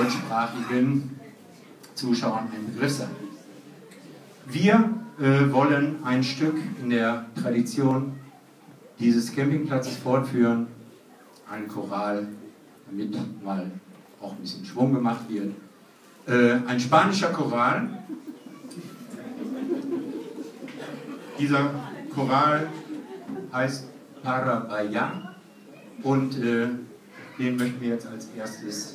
deutschsprachigen Zuschauern ein Begriff sein. Wir äh, wollen ein Stück in der Tradition dieses Campingplatzes fortführen, ein Choral, damit mal auch ein bisschen Schwung gemacht wird. Äh, ein spanischer Choral. Dieser Choral heißt Parabaya und äh, den möchten wir jetzt als erstes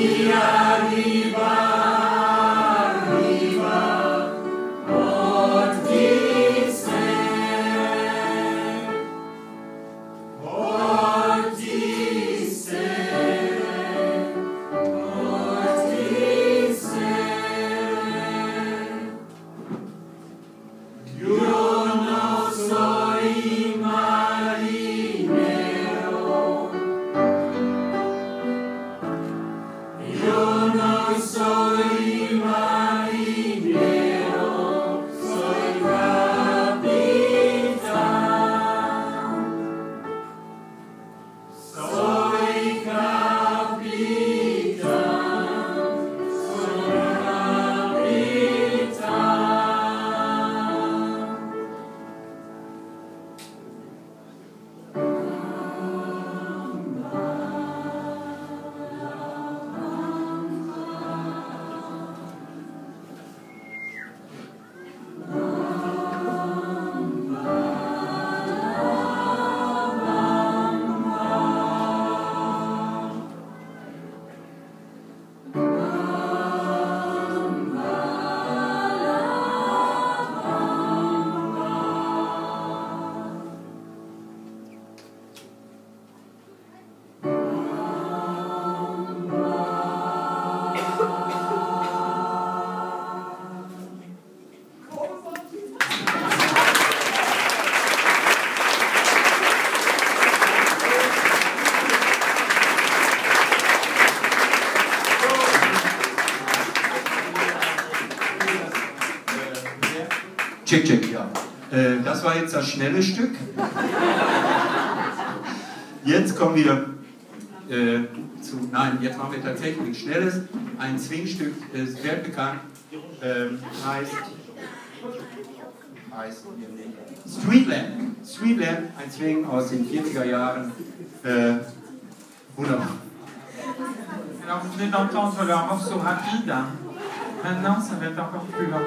Maria, Maria. Check, check, ja. Äh, das war jetzt das schnelle Stück. Jetzt kommen wir äh, zu, nein, jetzt machen wir tatsächlich ein schnelles, ein Swingstück, ist weltbekannt, äh, heißt, heißt Streetland. Streetland, ein Swing aus den 40er Jahren. Äh, wunderbar. Alors vous venez d'entendre leur morceau rapide. Maintenant, ça va être encore plus long.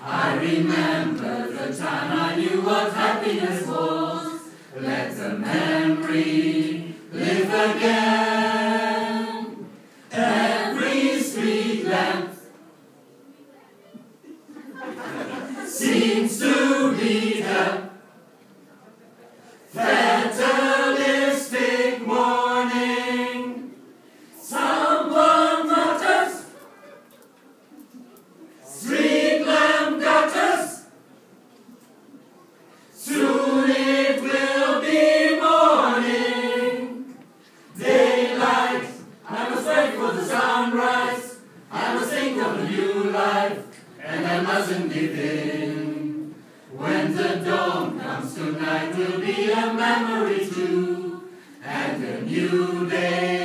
I remember the time I knew what happiness was. Let the memory live again. The dawn comes tonight, will be a memory too, and a new day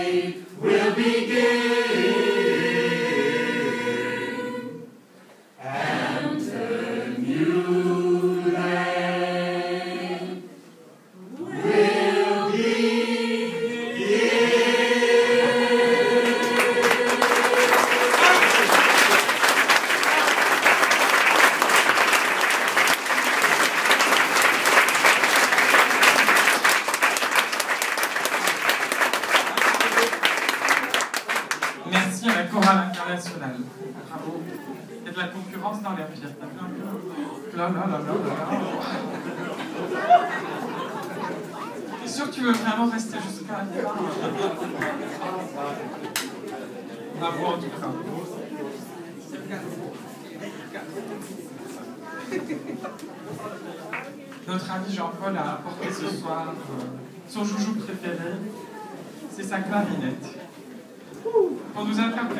concurrence dans l'air, Là, là, là, là, là, là. T'es sûr que tu veux vraiment rester jusqu'à la fin? Bravo en tout cas. Notre ami Jean-Paul a apporté ce soir euh, son joujou préféré, c'est sa clarinette. Pour nous interpréter.